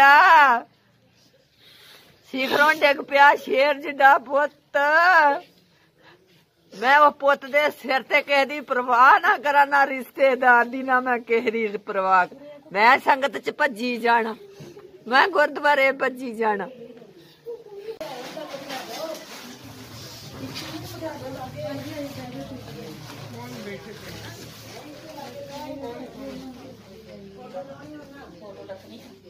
ਪਿਆ। ਸਿਖਰੋਂ ਡਿੱਗ ਪਿਆ ਸ਼ੇਰ ਜਿੱਡਾ ਪੁੱਤ। ਮੈਂ ਉਹ ਪੁੱਤ ਦੇ ਸਿਰ ਤੇ ਕਿਸੇ ਦੀ ਪਰਵਾਹ ਨਾ ਕਰਾਂ, ਨਾ ਰਿਸ਼ਤੇਦਾਰ ਦੀ, ਨਾ ਮੈਂ ਕਿਸੇ ਦੀ ਪਰਵਾਹ ਮੈਂ ਸੰਗਤ ਚ ਭੱਜੀ ਜਾਣਾ। ਮੈਂ ਗੁਰਦੁਆਰੇ ਭੱਜੀ ਜਾਣਾ। ਇਹਨਾਂ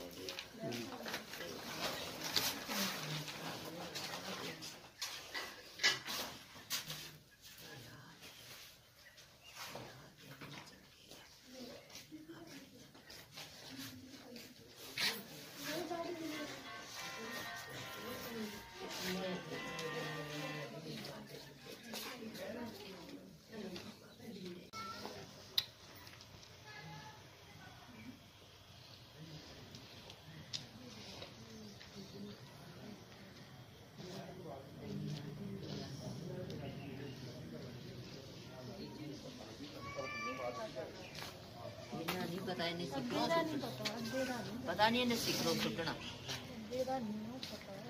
ਪਤਾ ਇਹਨੇ ਸਿੱਖਰੋਂ ਸੁੱਟਣਾ ਪਤਾ ਨਹੀਂ। ਇਹਨੇ ਸਿੱਖਰੋਂ ਸੁੱਟਣਾ।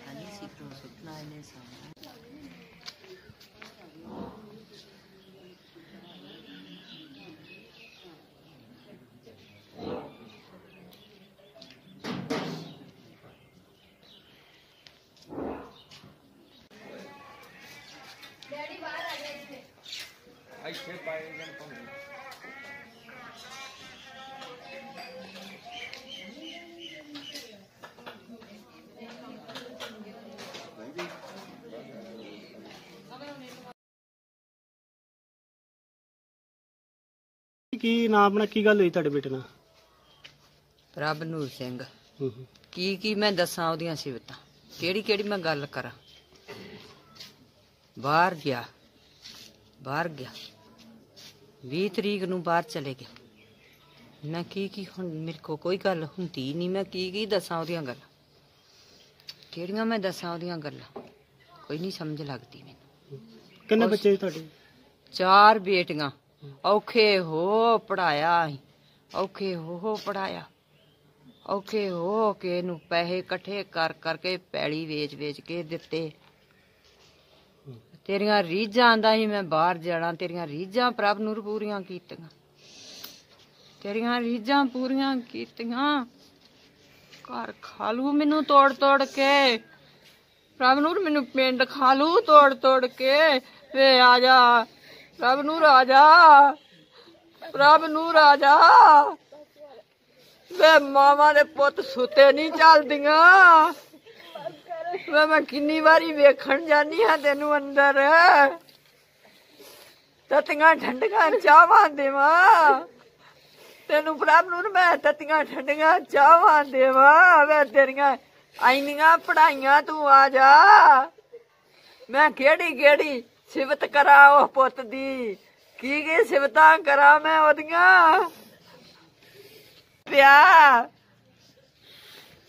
ਹਾਂਜੀ ਸਿੱਖਰੋਂ ਸੁੱਟਣਾ ਇਹਨੇ ਸਾਹਮਣੇ ਕੀ ਨਾਮ ਆਪਣਾ ਕੀ ਗੱਲ ਹੋਈ ਤੁਹਾਡੇ ਬੇਟੇ ਨਾਲ? ਪ੍ਰਭ ਨੂਰ ਸਿੰਘ। ਹੂੰ ਹੂੰ। ਕੀ ਕੀ ਮੈਂ ਦੱਸਾਂ ਉਹਦੀਆਂ ਸਿਫਤਾਂ? ਕਿਹੜੀ ਕਿਹੜੀ ਮੈਂ ਗੱਲ ਕਰਾਂ? ਬਾਹਰ ਗਿਆ। ਬਾਹਰ ਗਿਆ। 20 ਤਰੀਕ ਨੂੰ ਬਾਹਰ ਚਲੇ ਗਿਆ। ਮੈਂ ਕੀ ਕੀ ਹੁਣ ਮੇਰੇ ਕੋ ਕੋਈ ਗੱਲ ਹੁੰਦੀ ਨਹੀਂ ਮੈਂ ਕੀ ਕੀ ਦੱਸਾਂ ਉਹਦੀਆਂ ਗੱਲਾਂ? ਕਿਹੜੀਆਂ ਮੈਂ ਦੱਸਾਂ ਉਹਦੀਆਂ ਗੱਲਾਂ? ਕੋਈ ਨਹੀਂ ਸਮਝ ਲੱਗਦੀ ਮੈਨੂੰ। ਕਿੰਨੇ ਬੱਚੇ ਤੁਹਾਡੇ? ਚਾਰ ਬੇਟੀਆਂ। ਔਖੇ ਹੋ ਪੜਾਇਆ ਔਖੇ ਹੋ ਹੋ ਪੜਾਇਆ। ਔਖੇ ਹੋ ਕੇ ਇਹਨੂੰ ਪੈਸੇ ਇਕੱਠੇ ਕਰ ਕਰਕੇ ਪੈਲੀ ਵੇਚ ਵੇਚ ਕੇ ਦਿੱਤੇ। ਤੇਰੀਆਂ ਰੀਝਾਂ ਆਂਦਾ ਸੀ ਮੈਂ ਬਾਹਰ ਜਾਣਾ, ਤੇਰੀਆਂ ਰੀਝਾਂ ਪ੍ਰਭ ਨੂਰ ਪੂਰੀਆਂ ਕੀਤੀਆਂ। ਤੇਰੀਆਂ ਰੀਝਾਂ ਪੂਰੀਆਂ ਕੀਤੀਆਂ। ਘਰ ਖਾਲੂ ਮੈਨੂੰ ਤੋੜ ਤੋੜ ਕੇ, ਪ੍ਰਭ ਨੂਰ ਮੈਨੂੰ ਪਿੰਡ ਖਾਲੂ ਤੋੜ ਤੋੜ ਕੇ, ਵੇ ਆ ਜਾ। ਪ੍ਰਭ ਨੂੰ ਰਾਜਾ। ਜਾ ਪ੍ਰਭ ਨੂਰ ਆ ਵੇ ਮਾਵਾਂ ਦੇ ਪੁੱਤ ਸੁੱਤੇ ਨਹੀਂ ਚੱਲਦੀਆਂ। ਵੇ ਮੈਂ ਕਿੰਨੀ ਵਾਰੀ ਵੇਖਣ ਜਾਨੀ ਹਾਂ ਤੈਨੂੰ ਅੰਦਰ। ਤਤੀਆਂ ਠੰਡੀਆਂ ਚਾਵਾਂ ਦੇਵਾਂ। ਤੈਨੂੰ ਪ੍ਰਭ ਨੂੰ ਮੈਂ ਤਤੀਆਂ ਠੰਡੀਆਂ ਚਾਵਾਂ ਦੇਵਾਂ। ਵੇ ਤੇਰੀਆਂ ਐਨੀਆਂ ਪੜਾਈਆਂ ਤੂੰ ਆ ਜਾ। ਮੈਂ ਕਿਹੜੀ ਕਿਹੜੀ ਸਿਫਤ ਕਰਾਂ ਉਹ ਪੁੱਤ ਦੀ। ਕੀ ਕੀ ਸਿਫਤਾਂ ਕਰਾ ਮੈਂ ਉਹਦੀਆਂ? ਪਿਆ।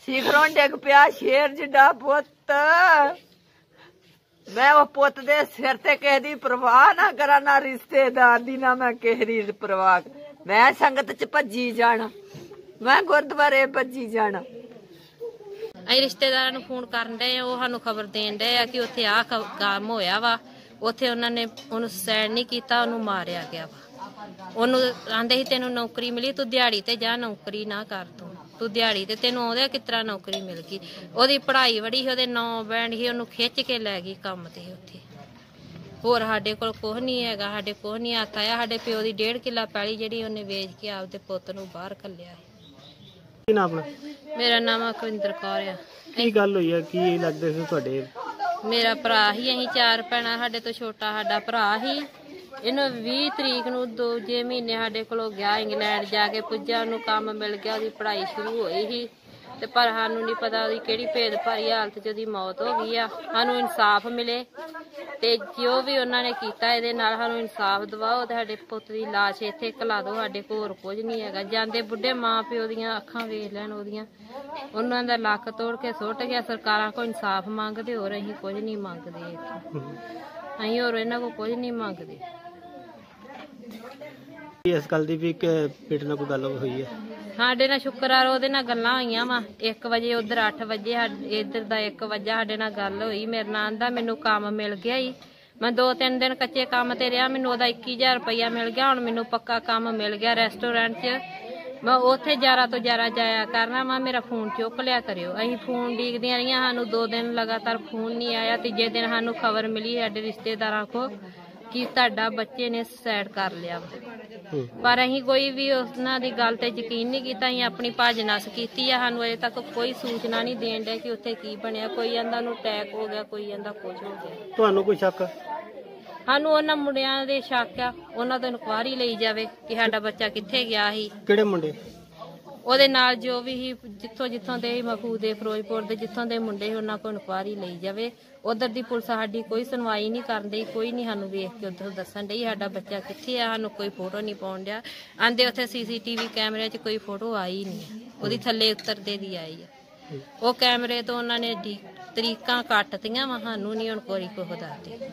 ਸਿਖਰੋਂ ਡਿੱਗ ਪਿਆ ਸ਼ੇਰ ਜਿੱਡਾ ਪੁੱਤ। ਮੈਂ ਉਹ ਪੁੱਤ ਦੇ ਸਿਰ ਤੇ ਕਿਸੇ ਦੀ ਪਰਵਾਹ ਨਾ ਕਰਾਂ, ਨਾ ਰਿਸ਼ਤੇਦਾਰ ਦੀ, ਨਾ ਮੈਂ ਕਿਸੇ ਦੀ ਪਰਵਾਹ ਮੈਂ ਸੰਗਤ ਚ ਭੱਜੀ ਜਾਣਾ। ਮੈਂ ਗੁਰਦੁਆਰੇ ਭੱਜੀ ਜਾਣਾ। ਅਸੀਂ ਰਿਸ਼ਤੇਦਾਰਾਂ ਨੂੰ ਫੋਨ ਕਰਨ ਡਏ ਆ, ਉਹ ਸਾਨੂੰ ਖਬਰ ਦੇਣ ਡਏ ਆ ਕਿ ਉੱਥੇ ਆਹ ਕੰਮ ਹੋਇਆ ਵਾ। ਉੱਥੇ ਉਹਨਾਂ ਨੇ ਉਹਨੂੰ ਸੁਸਾਈਡ ਨਹੀਂ ਕੀਤਾ ਉਹਨੂੰ ਮਾਰਿਆ ਗਿਆ ਵਾ। ਉਹਨੂੰ ਆਂਦੇ ਸੀ ਤੈਨੂੰ ਨੌਕਰੀ ਮਿਲੀ ਤੂੰ ਦਿਹਾੜੀ ਤੇ ਜਾ ਨੌਕਰੀ ਨਾ ਕਰ ਤੂੰ। ਤੂੰ ਦਿਹਾੜੀ ਤੇ ਤੈਨੂੰ ਆਉਂਦੇ ਕਿਸ ਤਰ੍ਹਾਂ ਨੌਕਰੀ ਮਿਲ ਗਈ? ਉਹਦੀ ਪੜ੍ਹਾਈ ਵੜੀ ਉਹਦੇ ਨੌ ਬੈਂਡ ਸੀ ਉਹਨੂੰ ਖਿੱਚ ਕੇ ਲੈ ਗਈ ਕੰਮ ਤੇ ਉੱਥੇ। ਹੋਰ ਸਾਡੇ ਕੋਲ ਕੁਝ ਨਹੀਂ ਹੈਗਾ ਸਾਡੇ ਕੁਝ ਨਹੀਂ ਹੱਥ ਆਇਆ। ਸਾਡੇ ਪਿਓ ਦੀ ਡੇਢ ਕਿੱਲਾ ਪੈਲੀ ਜਿਹੜੀ ਉਹਨੇ ਵੇਚ ਕੇ ਆਪਦੇ ਪੁੱਤ ਨੂੰ ਬਾਹਰ ਕੱਲਿਆ ਕੀ ਨਾਮ ਆਪਣਾ? ਮੇਰਾ ਨਾਮ ਅਕਵਿੰਦਰ ਕੌਰ ਆ। ਕੀ ਗੱਲ ਹੋਈ ਹੈ ਕੀ ਲੱਗਦੇ ਸੀ ਤੁਹਾਡੇ? ਮੇਰਾ ਭਰਾ ਹੀ, ਅਸੀਂ ਚਾਰ ਭੈਣਾਂ, ਸਾਡੇ ਤੋਂ ਛੋਟਾ ਸਾਡਾ ਭਰਾ ਹੀ। ਇਹਨੂੰ 20 ਤਰੀਕ ਨੂੰ ਦੂਜੇ ਮਹੀਨੇ ਸਾਡੇ ਕੋਲੋਂ ਗਿਆ, ਇੰਗਲੈਂਡ ਜਾ ਕੇ ਪੁੱਜਾ ਉਹਨੂੰ ਕੰਮ ਮਿਲ ਗਿਆ, ਉਹਦੀ ਪੜ੍ਹਾਈ ਸ਼ੁਰੂ ਹੋਈ ਸੀ। ਤੇ ਪਰ ਸਾਨੂੰ ਨਹੀਂ ਪਤਾ ਉਹਦੀ ਕਿਹੜੀ ਭੇਦ ਭਾਰੀ ਹਾਲਤ 'ਚ ਉਹਦੀ ਮੌਤ ਹੋ ਗਈ ਆ। ਸਾਨੂੰ ਇਨਸਾਫ ਮਿਲੇ ਤੇ ਜੋ ਵੀ ਉਹਨਾਂ ਨੇ ਕੀਤਾ ਇਹਦੇ ਨਾਲ ਸਾਨੂੰ ਇਨਸਾਫ ਦਿਵਾਓ ਤੇ ਸਾਡੇ ਪੁੱਤ ਦੀ ਲਾਸ਼ ਇੱਥੇ ਘਲਾ ਦਿਓ, ਸਾਡੇ ਕੋਲ ਹੋਰ ਕੁਝ ਨਹੀਂ ਹੈਗਾ। ਜਾਂਦੇ ਬੁੱਢੇ ਮਾਂ ਪਿਓ ਦੀਆਂ ਅੱਖਾਂ ਵੇਖ ਲੈਣ ਉਹਦੀਆਂ। ਉਹਨਾਂ ਦਾ ਲੱਕ ਤੋੜ ਕੇ ਸੁੱਟ ਗਿਆ, ਸਰਕਾਰਾਂ ਕੋਲ ਇਨਸਾਫ ਮੰਗਦੇ, ਹੋਰ ਅਸੀਂ ਕੁਝ ਨਹੀਂ ਮੰਗਦੇ ਇੱਥੇ। ਅਸੀਂ ਹੋਰ ਇਹਨਾਂ ਕੋਲ ਕੁਝ ਨਹੀਂ ਮੰਗਦੇ। ਇਸ ਗੱਲ ਦੀ ਵੀ ਬੇਟੇ ਨਾਲ ਕੋਈ ਗੱਲ ਹੋਈ ਹੈ। ਸਾਡੇ ਨਾਲ ਸ਼ੁੱਕਰਵਾਰ ਉਹਦੇ ਨਾਲ ਗੱਲਾਂ ਹੋਈਆਂ ਵਾ। 1 ਵਜੇ ਉਧਰ 8 ਵਜੇ ਇੱਧਰ ਦਾ 1 ਵਜੇ ਸਾਡੇ ਨਾਲ ਗੱਲ ਹੋਈ। ਮੇਰੇ ਨਾਲ ਆਂਦਾ ਮੈਨੂੰ ਕੰਮ ਮਿਲ ਗਿਆ ਈ। ਮੈਂ ਦੋ ਤਿੰਨ ਦਿਨ ਕੱਚੇ ਕੰਮ ਤੇ ਰਿਹਾ, ਮੈਨੂੰ ਉਹਦਾ 21000 ਰੁਪਇਆ ਮਿਲ ਗਿਆ, ਹੁਣ ਮੈਨੂੰ ਪੱਕਾ ਕੰਮ ਮਿਲ ਗਿਆ ਰੈਸਟੋਰੈਂਟ 'ਚ। ਮੈਂ ਉੱਥੇ ਜ਼ਿਆਦਾ ਤੋਂ ਜ਼ਿਆਦਾ ਜਾਇਆ ਕਰਨਾ ਵਾ, ਮੇਰਾ ਫੋਨ ਚੁੱਕ ਲਿਆ ਕਰਿਓ। ਅਸੀਂ ਫੋਨ ਡੀਕਦੀਆਂ ਰਹੀਆਂ, ਸਾਨੂੰ ਦੋ ਦਿਨ ਲਗਾਤਾਰ ਫੋਨ ਨਹੀਂ ਆਇਆ, ਤੀਜੇ ਦਿਨ ਸਾਨੂੰ ਖਬਰ ਮਿਲੀ ਸਾਡੇ ਰਿਸ਼ਤੇਦਾਰਾਂ ਕੋ ਕਿ ਤੁਹਾਡਾ ਬੱਚੇ ਨੇ ਸੁਸਾਈਡ ਕਰ ਲਿਆ ਪਰ ਅਸੀਂ ਕੋਈ ਵੀ ਉਹਨਾਂ ਦੀ ਗੱਲ ਤੇ ਯਕੀਨ ਨਹੀਂ ਕੀਤਾ ਅਸੀਂ ਆਪਣੀ ਭੱਜ ਨਸ ਕੀਤੀ ਆ। ਸਾਨੂੰ ਅਜੇ ਤੱਕ ਕੋਈ ਸੂਚਨਾ ਨਹੀਂ ਦੇਣ ਦੇ ਕਿ ਉੱਥੇ ਕੀ ਬਣਿਆ। ਕੋਈ ਕਹਿੰਦਾ ਨੂੰ ਅਟੈਕ ਹੋ ਗਿਆ ਕੋਈ ਕਹਿੰਦਾ ਕੁਝ ਹੋ ਗਿਆ। ਤੁਹਾਨੂੰ ਕੋਈ ਸ਼ੱਕ ਸਾਨੂੰ ਉਹਨਾਂ ਮੁੰਡਿਆਂ ਦੇ ਸ਼ੱਕ ਆ। ਉਹਨਾਂ ਤੋਂ ਇਨਕੁਆਰੀ ਲਈ ਜਾਵੇ ਕਿ ਸਾਡਾ ਬੱਚਾ ਕਿੱਥੇ ਗਿਆ ਸੀ। ਕਿਹੜੇ ਮੁੰਡੇ? ਉਹਦੇ ਨਾਲ ਜੋ ਵੀ ਸੀ ਜਿੱਥੋਂ ਜਿੱਥੋਂ ਦੇ ਸੀ ਮਖੂ ਦੇ ਫਿਰੋਜ਼ਪੁਰ ਦੇ ਜਿੱਥੋਂ ਦੇ ਮੁੰਡੇ ਸੀ ਉਹਨਾਂ ਕੋਲ ਇਨਕੁਆਰੀ ਲਈ ਜਾਵੇ। ਉਧਰ ਦੀ ਪੁਲਿਸ ਸਾਡੀ ਕੋਈ ਸੁਣਵਾਈ ਨਹੀਂ ਡਈ ਕੋਈ ਨਹੀਂ ਸਾਨੂੰ ਵੇਖ ਕੇ ਉਧਰ ਦੱਸਣ ਡਈ ਸਾਡਾ ਬੱਚਾ ਕਿੱਥੇ ਆ ਸਾਨੂੰ ਕੋਈ ਫੋਟੋ ਨਹੀਂ ਪਾਉਣ ਡਿਆ। ਆਂਦੇ ਉੱਥੇ ਸੀਸੀਟੀਵੀ ਕੈਮਰੇ 'ਚ ਕੋਈ ਫੋਟੋ ਆਈ ਨਹੀਂ। ਉਹਦੀ ਥੱਲੇ ਉਤਰਦੇ ਦੀ ਆਈ ਆ। ਉਹ ਕੈਮਰੇ ਤੋਂ ਉਹਨਾਂ ਨੇ ਤਰੀਕਾਂ ਕੱਟਤੀਆਂ ਵਾ ਸਾਨੂੰ ਨਹੀਂ ਹੁਣ ਕੋਈ ਕੋਹ ਦੱਸਦੇ?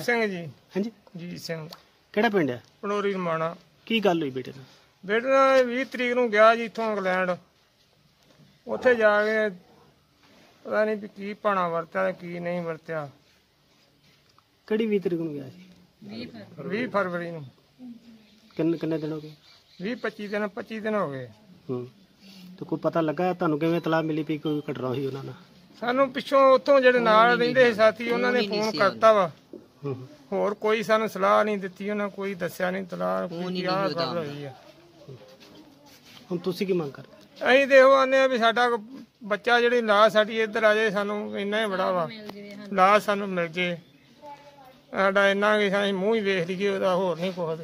ਸਿੰਘ ਜੀ। ਹਾਂਜੀ? ਜੀ ਸਿੰਘ। ਕਿਹੜਾ ਪਿੰਡ ਹੈ ਪਨੋਰੀ ਰਮਾਣਾ। ਕੀ ਗੱਲ ਹੋਈ ਬੇਟੇ ਨਾਲ? ਬੇਟੇ ਨਾਲ 20 ਤਰੀਕ ਨੂੰ ਗਿਆ ਜੀ ਇੱਥੋਂ ਇੰਗਲੈਂਡ। ਉੱਥੇ ਜਾ ਕੇ ਪਤਾ ਨਹੀਂ ਵੀ ਕੀ ਪਾਣਾ ਵਰਤਿਆ ਤੇ ਕੀ ਨਹੀਂ ਵਰਤਿਆ। ਕਿਹੜੀ 20 ਤਰੀਕ ਨੂੰ ਗਿਆ ਸੀ? 20 ਫਰਵਰੀ। ਨੂੰ। ਕਿੰਨੇ ਕਿੰਨੇ ਦਿਨ ਹੋ ਗਏ? 20 25 ਦਿਨ 25 ਦਿਨ ਹੋ ਗਏ। ਹੂੰ। ਤੇ ਕੋਈ ਪਤਾ ਲੱਗਾ ਤੁਹਾਨੂੰ ਕਿਵੇਂ ਇਤਲਾਹ ਮਿਲੀ ਵੀ ਕੋਈ ਘਟਨਾ ਹੋਈ ਉਹਨਾਂ ਨਾਲ? ਸਾਨੂੰ ਪਿੱਛੋਂ ਉੱਥੋਂ ਜਿਹੜੇ ਨਾਲ ਰਹਿੰਦੇ ਸੀ ਸਾਥੀ ਉਹਨਾਂ ਨੇ ਫੋਨ ਕਰਤਾ ਵਾ। ਹੂੰ। ਹੋਰ ਕੋਈ ਸਾਨੂੰ ਸਲਾਹ ਨਹੀਂ ਦਿੱਤੀ ਉਹਨਾਂ ਕੋਈ ਦੱਸਿਆ ਨਹੀਂ ਤਲਾਹ ਕੀ ਆਹ ਗੱਲ ਹੋਈ ਆ। ਹੁਣ ਤੁਸੀਂ ਕੀ ਮੰਗ ਕਰਦੇ? ਅਸੀਂ ਉਹ ਆਨੇ ਆ ਵੀ ਸਾਡਾ ਬੱਚਾ ਜਿਹੜੀ ਲਾਸ਼ ਸਾਡੀ ਇੱਧਰ ਆ ਜਾਏ ਸਾਨੂੰ ਇੰਨਾ ਹੀ ਬੜਾ ਵਾ। ਲਾਸ਼ ਸਾਨੂੰ ਮਿਲ ਜੇ ਸਾਡਾ ਇੰਨਾ ਕਿ ਅਸੀਂ ਮੂੰਹ ਹੀ ਵੇਖ ਲਈਏ ਉਹਦਾ ਹੋਰ ਨਹੀਂ ਕੁਛ।